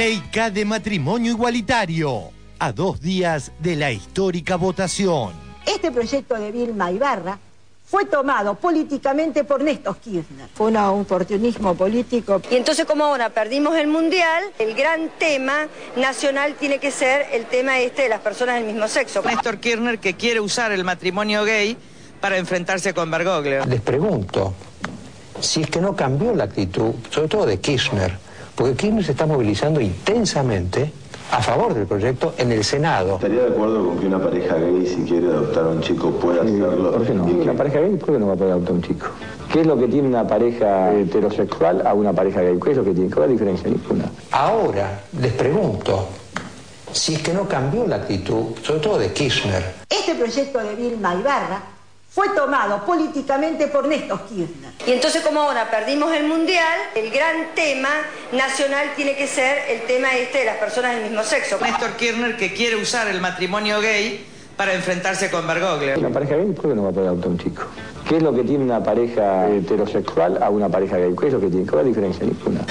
Leica de matrimonio igualitario. A dos días de la histórica votación. Este proyecto de Vilma Ibarra fue tomado políticamente por Néstor Kirchner. Fue un oportunismo político. Y entonces como ahora perdimos el mundial, el gran tema nacional tiene que ser el tema este de las personas del mismo sexo. Néstor Kirchner que quiere usar el matrimonio gay para enfrentarse con Bergoglio. Les pregunto si es que no cambió la actitud, sobre todo de Kirchner, porque Kirchner se está movilizando intensamente a favor del proyecto en el Senado. ¿Estaría de acuerdo con que una pareja gay, si quiere adoptar a un chico, pueda hacerlo? ¿Por qué no? Una pareja gay, ¿por qué no va a poder adoptar a un chico? ¿Qué es lo que tiene una pareja heterosexual a una pareja gay? ¿Qué es lo que tiene? ¿Cuál es la diferencia? Ninguna. Ahora les pregunto si es que no cambió la actitud, sobre todo de Kirchner. Este proyecto de Vilma Ibarra fue tomado políticamente por Néstor Kirchner. Y entonces como ahora perdimos el mundial, el gran tema nacional tiene que ser el tema este de las personas del mismo sexo. Néstor Kirchner que quiere usar el matrimonio gay para enfrentarse con Bergoglio. Una pareja gay, ¿por qué no va a poder adoptar un chico? ¿Qué es lo que tiene una pareja heterosexual a una pareja gay? ¿Qué es lo que tiene? ¿Cuál es la diferencia? Ninguna.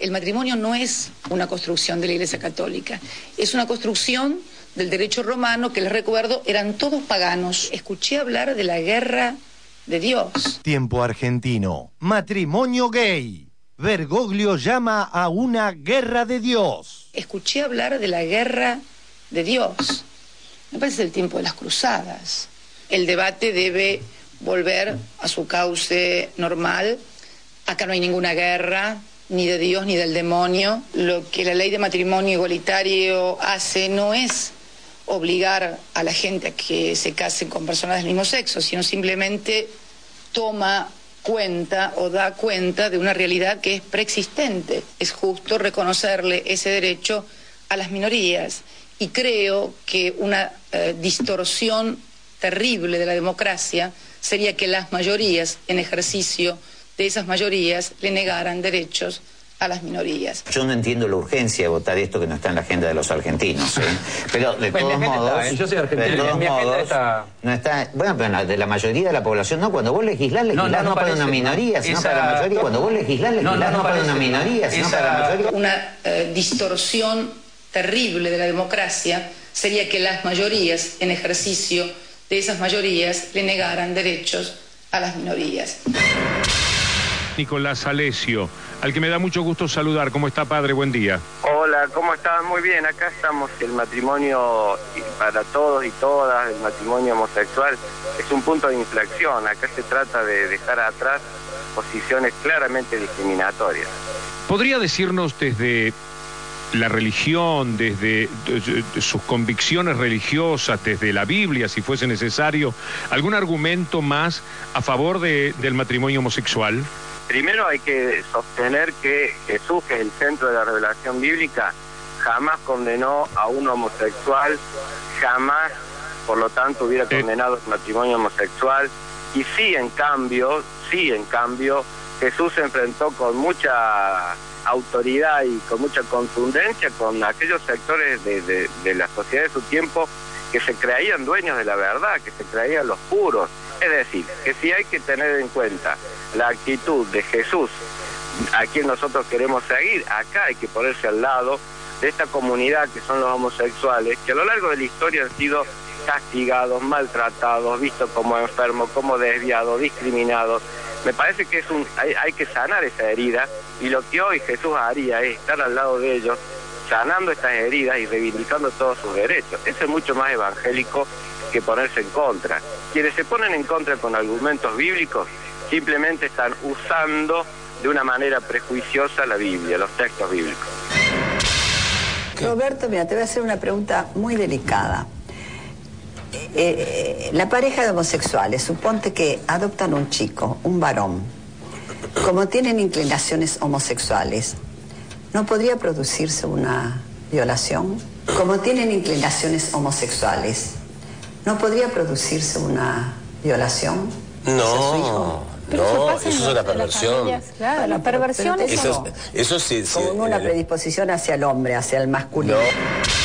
El matrimonio no es una construcción de la Iglesia Católica, es una construcción del derecho romano, que les recuerdo, eran todos paganos. Escuché hablar de la guerra de Dios. Tiempo argentino. Matrimonio gay. Bergoglio llama a una guerra de Dios. Escuché hablar de la guerra de Dios. Me parece el tiempo de las cruzadas. El debate debe volver a su cauce normal. Acá no hay ninguna guerra, ni de Dios ni del demonio. Lo que la ley de matrimonio igualitario hace no es obligar a la gente a que se case con personas del mismo sexo, sino simplemente toma cuenta o da cuenta de una realidad que es preexistente. Es justo reconocerle ese derecho a las minorías y creo que una eh, distorsión terrible de la democracia sería que las mayorías en ejercicio de esas mayorías le negaran derechos a las minorías. Yo no entiendo la urgencia de votar esto que no está en la agenda de los argentinos. ¿eh? Pero de todos modos. está, ¿eh? Yo soy argentino, De todos modos, está- no está. Bueno, pero la- de la mayoría de la población no. Cuando vos legislás, legislás No, no, no, no para parece, una minoría, sino esa- para la mayoría. Cuando vos legislás, No, legislás no, no, no para una minoría, sino esa- para la mayoría. Una eh, distorsión terrible de la democracia sería que las mayorías en ejercicio de esas mayorías le negaran derechos a las minorías. Nicolás Alesio, al que me da mucho gusto saludar. ¿Cómo está, padre? Buen día. Hola, ¿cómo estás? Muy bien, acá estamos. El matrimonio para todos y todas, el matrimonio homosexual, es un punto de inflexión. Acá se trata de dejar atrás posiciones claramente discriminatorias. ¿Podría decirnos desde la religión, desde eh, sus convicciones religiosas, desde la Biblia, si fuese necesario, algún argumento más a favor de- del matrimonio homosexual? Primero hay que sostener que Jesús, que es el centro de la revelación bíblica, jamás condenó a un homosexual, jamás, por lo tanto, hubiera condenado el matrimonio homosexual. Y sí, en cambio, sí, en cambio, Jesús se enfrentó con mucha autoridad y con mucha contundencia con aquellos sectores de, la sociedad de su tiempo que se creían dueños de la verdad, que se creían los puros. Es decir, que si hay que tener en cuenta la actitud de Jesús, a quien nosotros queremos seguir, acá hay que ponerse al lado de esta comunidad que son los homosexuales, que a lo largo de la historia han sido castigados, maltratados, vistos como enfermos, como desviados, discriminados. Me parece que es un, hay, hay que sanar esa herida y lo que hoy Jesús haría es estar al lado de ellos, sanando estas heridas y reivindicando todos sus derechos. Eso es mucho más evangélico que ponerse en contra. Quienes se ponen en contra con argumentos bíblicos simplemente están usando de una manera prejuiciosa la Biblia, los textos bíblicos. Roberto, mira, te voy a hacer una pregunta muy delicada. Eh, eh, la pareja de homosexuales, suponte que adoptan un chico, un varón. Como tienen inclinaciones homosexuales, ¿no podría producirse una violación? Como tienen inclinaciones homosexuales, ¿no podría producirse una violación? No, no, eso es una perversión. Claro, la perversión es Eso, es- eso sí, sí, con una eh, predisposición hacia el hombre, hacia el masculino. No.